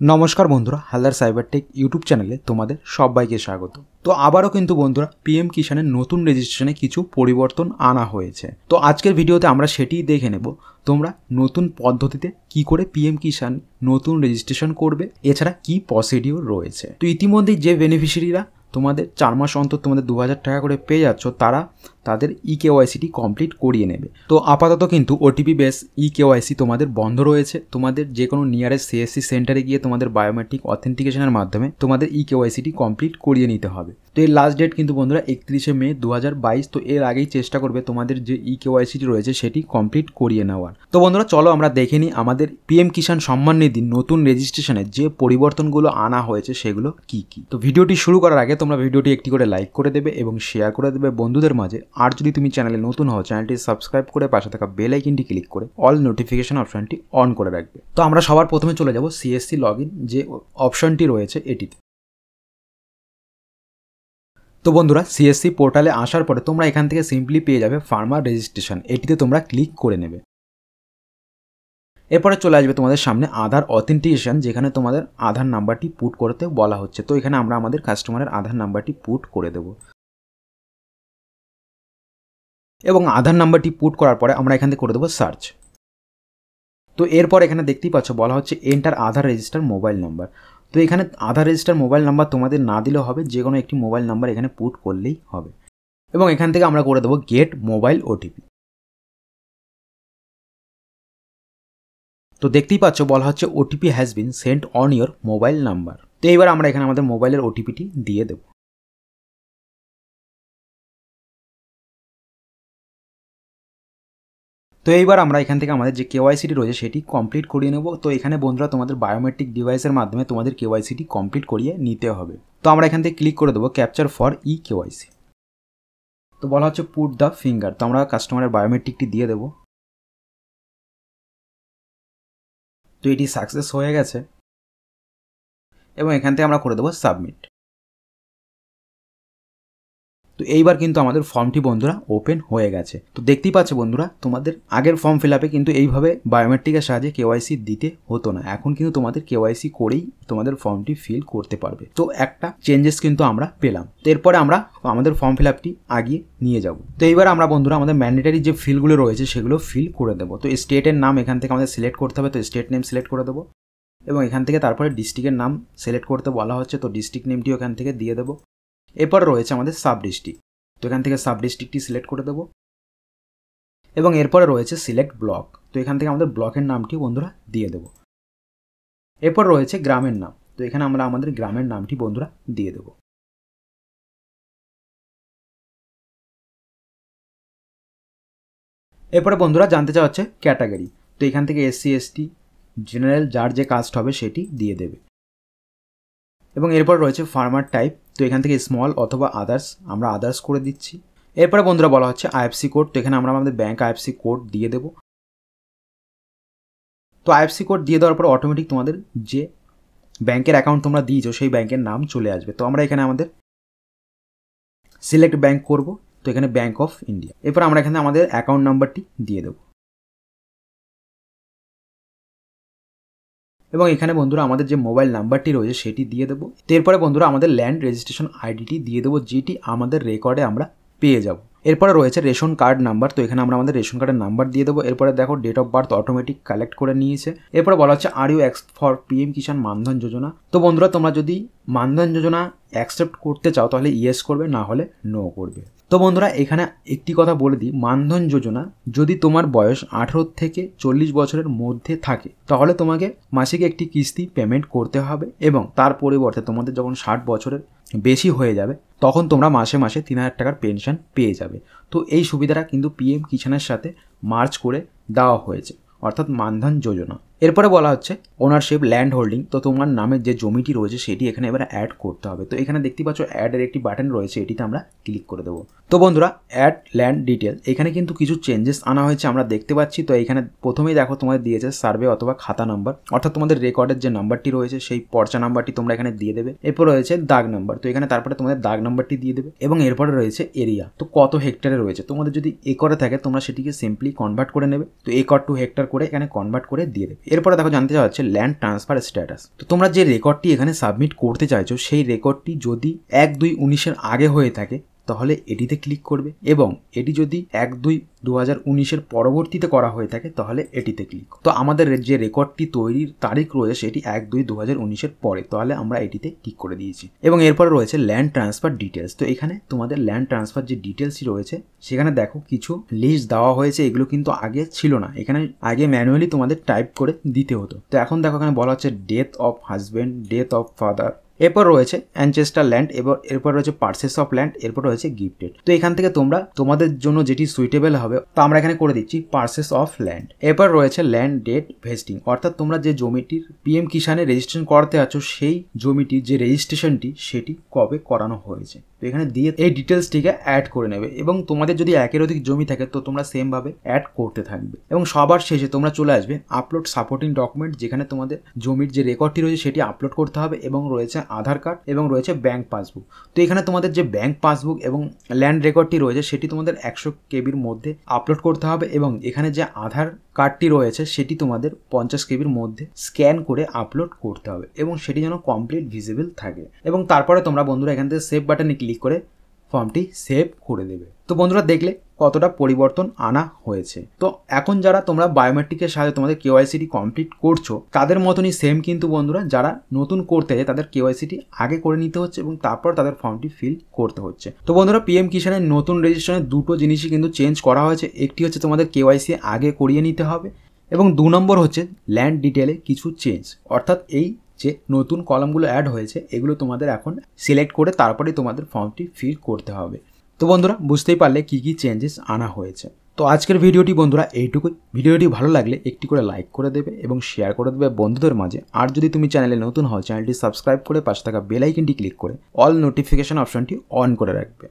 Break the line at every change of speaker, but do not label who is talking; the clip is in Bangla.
নমস্কার বন্ধুরা, হালদার সাইবার টেক ইউটিউব চ্যানেলে তোমাদের সবাইকে স্বাগত। তো আবারও কিন্তু বন্ধুরা পিএম কিষানের নতুন রেজিস্ট্রেশনে কিছু পরিবর্তন আনা হয়েছে। তো আজকের ভিডিওতে আমরা সেটিই দেখে নেব, তোমরা নতুন পদ্ধতিতে কি করে পিএম কিষান নতুন রেজিস্ট্রেশন করবে, এছাড়া কি প্রসিডিওর রয়েছে। তো ইতিমধ্যেই যে বেনিফিশিয়ারিরা তোমাদের চার মাস অন্তর তোমাদের দু হাজার টাকা করে পেয়ে যাচ্ছ, তারা তাদের ই কেওয়াইসিটি কমপ্লিট করিয়ে নেবে। তো আপাতত কিন্তু ওটিপি বেস ই কেওয়াইসি তোমাদের বন্ধ রয়েছে। তোমাদের যে কোনো নিয়ারেস্ট সিএসসি সেন্টারে গিয়ে তোমাদের বায়োমেট্রিক অথেন্টিকেশনের মাধ্যমে তোমাদের ই কেওয়াইসিটি কমপ্লিট করিয়ে নিতে হবে। তো এর লাস্ট ডেট কিন্তু বন্ধুরা একত্রিশে মে দু হাজার বাইশ। তো এর আগেই চেষ্টা করবে তোমাদের যে ই কেওয়াইসিটি রয়েছে সেটি কমপ্লিট করিয়ে নেওয়ার। তো বন্ধুরা চলো আমরা দেখে নিই আমাদের পিএম কিষাণ সম্মান নিধি নতুন রেজিস্ট্রেশনে যে পরিবর্তনগুলো আনা হয়েছে সেগুলো কি কি। তো ভিডিওটি শুরু করার আগে তোমরা ভিডিওটি একটি করে লাইক করে দেবে এবং শেয়ার করে দেবে বন্ধুদের মাঝে। আর যদি তুমি চ্যানেলে নতুন হও, চ্যানেলটি সাবস্ক্রাইব করে পাশে থাকা বেল আইকনটি ক্লিক করে অল নোটিফিকেশন অপশনটি অন করে রাখবে। তো আমরা সবার প্রথমে চলে যাব সিএসসি লগ যে অপশনটি রয়েছে এটিতে। তো বন্ধুরা সিএসসি পোর্টালে আসার পরে তোমরা এখান থেকে সিম্পলি পেয়ে যাবে ফার্মার রেজিস্ট্রেশন এটিতে তোমরা ক্লিক করে নেবে। এরপরে চলে আসবে তোমাদের সামনে আধার অথেন্টিকেশন যেখানে তোমাদের আধার নাম্বারটি পুট করতে বলা হচ্ছে। তো এখানে আমরা আমাদের কাস্টমারের আধার নাম্বারটি পুট করে দেব। এবং আধার নাম্বারটি পুট করার পরে আমরা এখান থেকে করে দেবো সার্চ। তো এরপর এখানে দেখতেই পাচ্ছ, বলা হচ্ছে enter Aadhaar register mobile number. তো এখানে আধার রেজিস্টার মোবাইল নাম্বার তোমাদের না দিলেও হবে, যে কোনো একটি মোবাইল নাম্বার এখানে পুট করলেই হবে। এবং এখান থেকে আমরা করে দেবো গেট মোবাইল ওটিপি। তো দেখতেই পাচ্ছ, বলা হচ্ছে OTP has been sent on your mobile number তো এইবার আমরা এখানে আমাদের মোবাইলের ওটিপিটি দিয়ে দেব। তো এইবার আমরা এখান থেকে আমাদের যে কেওয়াইসিটি রয়েছে সেটি কমপ্লিট করিয়ে নেব। তো এখানে বন্ধুরা তোমাদের বায়োমেট্রিক ডিভাইসের মাধ্যমে তোমাদের কেওয়াইসিটি কমপ্লিট করিয়ে নিতে হবে। তো আমরা এখান থেকে ক্লিক করে দেবো ক্যাপচার ফর ই কেওয়াইসি তো বলা হচ্ছে পুট দ্য ফিঙ্গার তো আমরা কাস্টমারের বায়োমেট্রিকটি দিয়ে দেবো। তো এটি সাকসেস হয়ে গেছে। এবং এখান থেকে আমরা করে দেবো সাবমিট তো এইবার কিন্তু আমাদের ফর্মটি বন্ধুরা ওপেন হয়ে গেছে। তো দেখতেই পাচ্ছে বন্ধুরা, তোমাদের আগের ফর্ম ফিল আপে কিন্তু এইভাবে বায়োমেট্রিকের সাহায্যে কেওয়াইসি দিতে হতো না। এখন কিন্তু তোমাদের কেওয়াইসি করেই তোমাদের ফর্মটি ফিল করতে পারবে। তো একটা চেঞ্জেস কিন্তু আমরা পেলাম। তো এরপরে আমরা আমাদের ফর্ম ফিল আপটি আগিয়ে নিয়ে যাব। তো এইবার আমরা বন্ধুরা আমাদের ম্যান্ডেটারি যে ফিলগুলো রয়েছে সেগুলো ফিল করে দেবো। তো স্টেটের নাম এখান থেকে আমাদের সিলেক্ট করতে হবে। তো স্টেট নেম সিলেক্ট করে দেবো এবং এখান থেকে তারপরে ডিস্ট্রিক্টের নাম সিলেক্ট করতে বলা হচ্ছে। তো ডিস্ট্রিক্ট নেমটিও এখান থেকে দিয়ে দেবো। এরপর রয়েছে আমাদের সাব ডিস্ট্রিক্ট তো এখান থেকে সাব ডিস্ট্রিক্টটি সিলেক্ট করে দেবো। এবং এরপরে রয়েছে সিলেক্ট ব্লক। তো এখান থেকে আমাদের ব্লকের নামটি বন্ধুরা দিয়ে দেবো। এরপর রয়েছে গ্রামের নাম। তো এখানে আমরা আমাদের গ্রামের নামটি বন্ধুরা দিয়ে দেবো। এরপরে বন্ধুরা জানতে চাওয়া হচ্ছে ক্যাটাগরি। তো এখান থেকে এসসি, এসটি, জেনারেল, যার যে কাস্ট হবে সেটি দিয়ে দেবে। এবং এরপর রয়েছে ফার্মার টাইপ তো এখান থেকে স্মল অথবা আদার্স আমরা আদার্স করে দিচ্ছি। এরপরে বন্ধুরা বলা হচ্ছে আইএফসি কোড তো এখানে আমরা আমাদের ব্যাঙ্ক আইএফসি কোড দিয়ে দেব। তো আইএফসি কোড দিয়ে দেওয়ার পর অটোমেটিক তোমাদের যে ব্যাংকের অ্যাকাউন্ট তোমরা দিয়েছ, সেই ব্যাংকের নাম চলে আসবে। তো আমরা এখানে আমাদের সিলেক্ট ব্যাংক করব। তো এখানে ব্যাংক অফ ইন্ডিয়া এরপর আমরা এখানে আমাদের অ্যাকাউন্ট নাম্বারটি দিয়ে দেবো। এবং এখানে বন্ধুরা আমাদের যে মোবাইল নাম্বারটি রয়েছে সেটি দিয়ে দেবো। এরপরে বন্ধুরা আমাদের ল্যান্ড রেজিস্ট্রেশন আইডিটি দিয়ে দেবো, যেটি আমাদের রেকর্ডে আমরা পেয়ে যাব। এরপরে রয়েছে রেশন কার্ড নাম্বার, তো এখানে আমরা আমাদের রেশন কার্ডের নাম্বার দিয়ে দেবো। এরপরে দেখো date of birth automatic collect করে নিয়েছে। এরপরে বলা হচ্ছে are you ex for PM Kisan Maandhan Yojana তো বন্ধুরা, তোমরা যদি মানধন যোজনা অ্যাকসেপ্ট করতে চাও, তাহলে ইয়েস করবে, না হলে নো করবে। তো বন্ধুরা, এখানে একটি কথা বলে দিই। মানধন যোজনা যদি তোমার বয়স আঠেরো থেকে চল্লিশ বছরের মধ্যে থাকে, তাহলে তোমাকে মাসিক একটি কিস্তি পেমেন্ট করতে হবে এবং তার পরিবর্তে তোমাদের যখন ষাট বছরের বেশি হয়ে যাবে, তখন তোমরা মাসে মাসে তিন হাজার টাকার পেনশন পেয়ে যাবে। তো এই সুবিধাটা কিন্তু পিএম কিষানের সাথে মার্চ করে দেওয়া হয়েছে, অর্থাৎ মানধন যোজনা। এরপরে বলা হচ্ছে ওনারশিপ ল্যান্ড হোল্ডিং তো তোমার নামের যে জমিটি রয়েছে সেটি এখানে এবার অ্যাড করতে হবে। তো এখানে দেখতে পাচ্ছ অ্যাডের একটি বাটন রয়েছে, এটিতে আমরা ক্লিক করে দেবো। তো বন্ধুরা অ্যাড ল্যান্ড ডিটেল এখানে কিন্তু কিছু চেঞ্জেস আনা হয়েছে, আমরা দেখতে পাচ্ছি। তো এখানে প্রথমেই দেখো, তোমাদের দিয়েছে সার্ভে অথবা খাতা নাম্বার অর্থাৎ তোমাদের রেকর্ডের যে নাম্বারটি রয়েছে, সেই পর্চা নাম্বারটি তোমরা এখানে দিয়ে দেবে। এরপর রয়েছে দাগ নাম্বার তো এখানে তারপরে তোমাদের দাগ নাম্বারটি দিয়ে দেবে, এবং এরপরে রয়েছে এরিয়া তো কত হেক্টরে রয়েছে। তোমাদের যদি একরে থাকে, তোমরা সেটিকে সিম্পলি কনভার্ট করে নেবে, তো একর টু হেক্টর করে এখানে কনভার্ট করে দিয়ে দেবে। এরপরে দেখো জানতে চাওয়া হচ্ছে ল্যান্ড ট্রান্সফার স্ট্যাটাস তো তোমরা যে রেকর্ডটি এখানে সাবমিট করতে চাইছো, সেই রেকর্ডটি যদি এক দুই উনিশের আগে হয়ে থাকে তাহলে এটিতে ক্লিক করবে এবং এটি যদি এক দুই দু হাজার উনিশের পরবর্তীতে করা হয়ে থাকে, তাহলে এটিতে ক্লিক তো আমাদের যে রেকর্ডটি তৈরির তারিখ রয়েছে, সেটি এক দুই দু হাজার উনিশের পরে, তাহলে আমরা এটিতে ক্লিক করে দিয়েছি। এবং এরপরে রয়েছে ল্যান্ড ট্রান্সফার ডিটেলস তো এখানে তোমাদের ল্যান্ড ট্রান্সফার যে ডিটেলসই রয়েছে, সেখানে দেখো কিছু লিস্ট দেওয়া হয়েছে, এগুলো কিন্তু আগে ছিল না। এখানে আগে ম্যানুয়ালি তোমাদের টাইপ করে দিতে হতো। তো এখন দেখো এখানে বলা হচ্ছে death of husband death of father এরপর রয়েছে অ্যানচেস্টার ল্যান্ড এবার এরপর রয়েছে পার্সেস অফ ল্যান্ড এরপর রয়েছে গিফটেড তো এখান থেকে তোমরা, তোমাদের জন্য যেটি সুইটেবল হবে, তা আমরা এখানে করে দিচ্ছি পার্সেস অফ ল্যান্ড এরপর রয়েছে ল্যান্ড ডেট ভেস্টিং অর্থাৎ তোমরা যে জমিটির পিএম কিষানে রেজিস্ট্রেশন করতে আছো, সেই জমিটির যে রেজিস্ট্রেশনটি সেটি কবে করানো হয়েছে। তো এখানে দিয়ে এই ডিটেলসটিকে অ্যাড করে নেবে এবং তোমাদের যদি একের অধিক জমি থাকে তো তোমরা সেমভাবে অ্যাড করতে থাকবে। এবং সবার শেষে তোমরা চলে আসবে আপলোড সাপোর্টিং ডকুমেন্ট যেখানে তোমাদের জমির যে রেকর্ডটি রয়েছে সেটি আপলোড করতে হবে এবং রয়েছে আধার কার্ড এবং রয়েছে ব্যাংক পাসবুক তো এখানে তোমাদের যে ব্যাংক পাসবুক এবং ল্যান্ড রেকর্ডটি রয়েছে সেটি তোমাদের একশো কেবির মধ্যে আপলোড করতে হবে এবং এখানে যে আধার কার্ডটি রয়েছে সেটি তোমাদের পঞ্চাশ কেবির মধ্যে স্ক্যান করে আপলোড করতে হবে এবং সেটি যেন কমপ্লিট ভিজিবল থাকে। এবং তারপরে তোমরা বন্ধুরা এখান থেকে সেভ বাটনে ক্লিক করে ফর্মটি সেভ করে দেবে। তো বন্ধুরা দেখলে কতটা পরিবর্তন আনা হয়েছে। তো এখন যারা তোমরা বায়োমেট্রিকের সাহায্যে তোমাদের কেওয়াইসিটি কমপ্লিট করছ, তাদের মতনই সেম কিন্তু বন্ধুরা যারা নতুন করতে যায় তাদের কেওয়াইসিটি আগে করে নিতে হচ্ছে এবং তারপর তাদের ফর্মটি ফিল করতে হচ্ছে। তো বন্ধুরা পিএম কিষানের নতুন রেজিস্ট্রেশনের দুটো জিনিসই কিন্তু চেঞ্জ করা হয়েছে। একটি হচ্ছে তোমাদের কেওয়াইসি আগে করিয়ে নিতে হবে এবং দু নম্বর হচ্ছে ল্যান্ড ডিটেলে কিছু চেঞ্জ অর্থাৎ এই যে নতুন কলামগুলো অ্যাড হয়েছে, এগুলো তোমাদের এখন সিলেক্ট করে তারপরে তোমাদের ফর্মটি ফিল করতে হবে। তো বন্ধুরা, বুঝতেই পারলে কী কী চেঞ্জেস আনা হয়েছে। তো আজকের ভিডিওটি বন্ধুরা এইটুকুই। ভিডিওটি ভালো লাগলে একটি করে লাইক করে দেবে এবং শেয়ার করে দেবে বন্ধুদের মাঝে। আর যদি তুমি চ্যানেলে নতুন হও চ্যানেলটি সাবস্ক্রাইব করে পাশে থাকা বেল আইকনটি ক্লিক করে অল নোটিফিকেশন অপশনটি অন করে রাখবে।